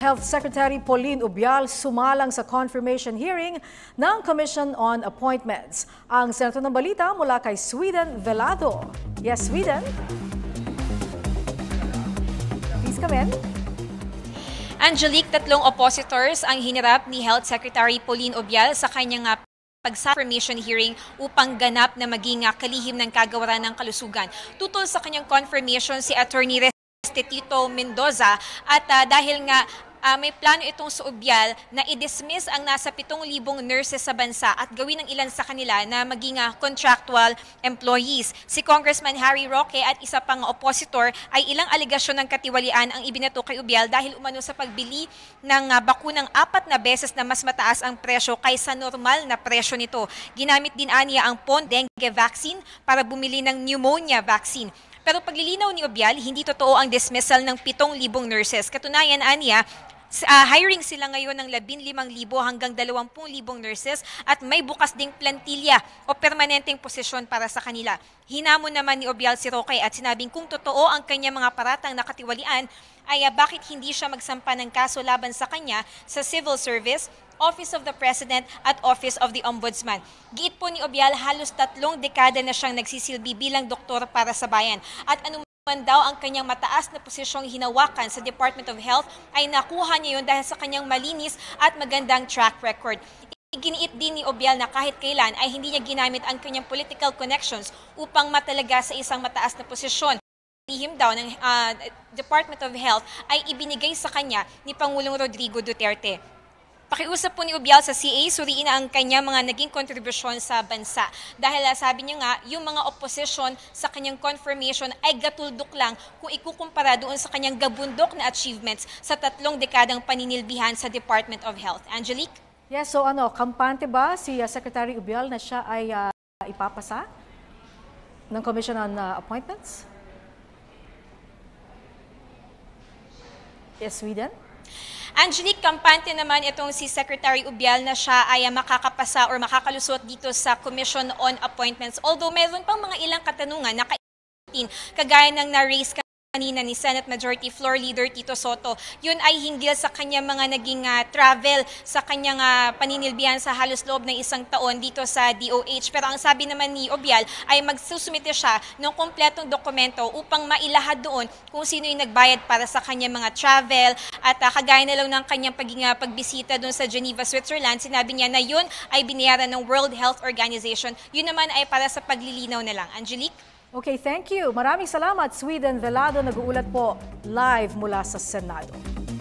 Health Secretary Pauline Ubial sumalang sa confirmation hearing ng Commission on Appointments. Ang sentro ng balita mula kay Sweden Velado. Yes, Sweden? Please come in. Angelique, tatlong oppositors ang hinarap ni Health Secretary Pauline Ubial sa kanyang uh, pag-confirmation hearing upang ganap na maging uh, kalihim ng kagawaran ng kalusugan. Tutol sa kanyang confirmation si Attorney Restituto Mendoza at uh, dahil nga uh, may plano itong Suubyal na i-dismiss ang nasa 7,000 nurses sa bansa at gawin ng ilan sa kanila na maging uh, contractual employees. Si Congressman Harry Roque at isa pang oppositor ay ilang aligasyon ng katiwalian ang ibinato kay Ubyal dahil umano sa pagbili ng uh, bakunang apat na beses na mas mataas ang presyo kaysa normal na presyo nito. Ginamit din aniya ang PON dengue vaccine para bumili ng pneumonia vaccine. Pero paglilinaw ni Obial, hindi totoo ang dismissal ng 7,000 nurses. Katunayan, aniya, uh, hiring sila ngayon ng 15,000 hanggang 20,000 nurses at may bukas ding plantilya o permanenteng posisyon para sa kanila. Hinamon naman ni Obial si Roque at sinabing kung totoo ang kanya mga paratang nakatiwalian ay uh, bakit hindi siya magsampa ng kaso laban sa kanya sa civil service Office of the President at Office of the Ombudsman. Giit po ni Obial, halos tatlong dekada na siyang nagsisilbi bilang doktor para sa bayan. At anong man daw ang kanyang mataas na posisyong hinawakan sa Department of Health ay nakuha niya yun dahil sa kanyang malinis at magandang track record. Iginiit din ni Obial na kahit kailan ay hindi niya ginamit ang kanyang political connections upang matalaga sa isang mataas na posisyon. Lihim daw ng uh, Department of Health ay ibinigay sa kanya ni Pangulong Rodrigo Duterte. Pakiusap po ni Ubial sa CA, suriin ang kanya mga naging kontribusyon sa bansa. Dahil ah, sabi niya nga, yung mga opposition sa kanyang confirmation ay gatuldok lang kung ikukumpara doon sa kanyang gabundok na achievements sa tatlong dekadang paninilbihan sa Department of Health. Angelique? Yes, so ano, kampante ba si uh, Secretary Ubial na siya ay uh, ipapasa ng Commission on uh, Appointments? Yes, Sweden? Angelique Campante naman itong si Secretary Ubial na siya ay makakapasa or makakalusot dito sa Commission on Appointments. Although meron pang mga ilang katanungan na kagaya ng na-raise kanina ni Senate Majority Floor Leader Tito Soto. Yun ay hinggil sa kanyang mga naging uh, travel sa kanyang uh, paninilbihan sa halos loob ng isang taon dito sa DOH. Pero ang sabi naman ni Obial ay magsusumite siya ng kompletong dokumento upang mailahad doon kung sino yung nagbayad para sa kanyang mga travel at uh, kagaya na lang ng kanyang paging, uh, pagbisita doon sa Geneva, Switzerland. Sinabi niya na yun ay binayaran ng World Health Organization. Yun naman ay para sa paglilinaw na lang. Angelique? Okay, thank you. Maraming salamat, Sweden Velado. Nag-uulat po live mula sa Senado.